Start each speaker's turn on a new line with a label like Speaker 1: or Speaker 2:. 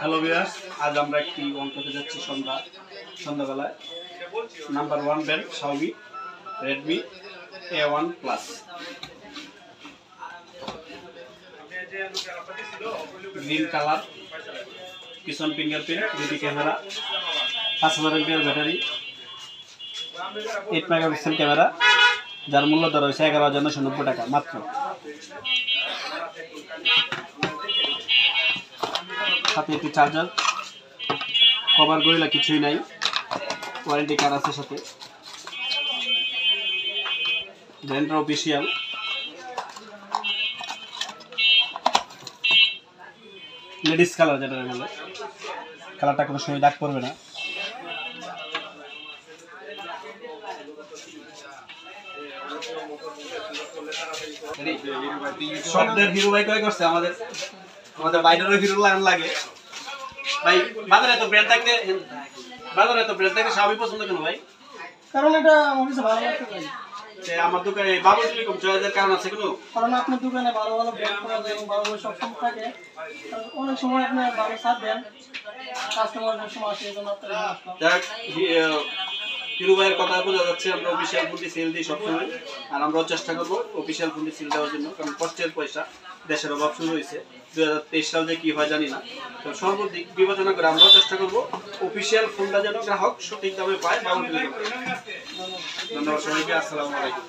Speaker 1: Hello বিয়াস আজ আমরা একটি অঙ্কতে যাচ্ছি সন্ধ্যা, সন্ধ্যাবেলায়। Number one brand Xiaomi Redmi A one plus green colour পিছন ফিঙ্গারপ্রিন্ট দুটি ক্যামেরা পাঁচ হাজার এমপিআর ব্যাটারি এইট মেগাপিক্সেল ক্যামেরা যার মূল্য দর হয়েছে এগারো হাজার টাকা, মাত্র। সাথে একটি চার্জার। কভার গরিলা কিছুই নাই। ওয়ারেন্টি কার্ড আছে সাথে। ব্র্যান্ডের অফিসিয়াল লেডিস কালার যেটা বলে। কালারটা কোনো সময় দাগ পড়বে না। শব্দের হিরো ভাই কয় করছে আমাদের? আমাদের বাইরেরও হিরো লাইন লাগে। ভাই বাজারে তো ব্র্যান্ড থাকতে বাজারে তো ব্র্যান্ড থাকতে সবই পছন্দ কেন ভাই?
Speaker 2: কারণ এটা আমার কাছে ভালো লাগতে পারে
Speaker 1: যে আমার দোকানে বাবু টেলিকম চয়েসের কারণ আছে কোনো?
Speaker 2: কারণ আপনার দোকানে ভালো ভালো ব্র্যান্ড করা যায় এবং ভালো ভালো সব সময় থাকে। অনেক সময় আপনি ভালো সাথ দেন। কাস্টমার অনেক সময় আসে এই জন্য আপনার
Speaker 1: হি- আহ, হিরো ভাইয়ের কথা বোঝা যাচ্ছে আমরা অফিসিয়াল ফুন্ডি সেল দিই সবসময়। আর আমরাও চেষ্টা করব অফিসিয়াল ফুন্ডি সেল দেওয়ার জন্য কারণ কষ্টের পয়সা। দেশের অভাব শুরু হয়েছে। দু হাজার তেইশ সাল যে কি হয় জানি না। তো সর্বদিক বিবেচনা করে আমরাও চেষ্টা করব অফিসিয়াল ফোনটা যেন গ্রাহক সঠিক দামে পায় বা ধন্যবাদ সবাইকে, আসসালামু আলাইকুম।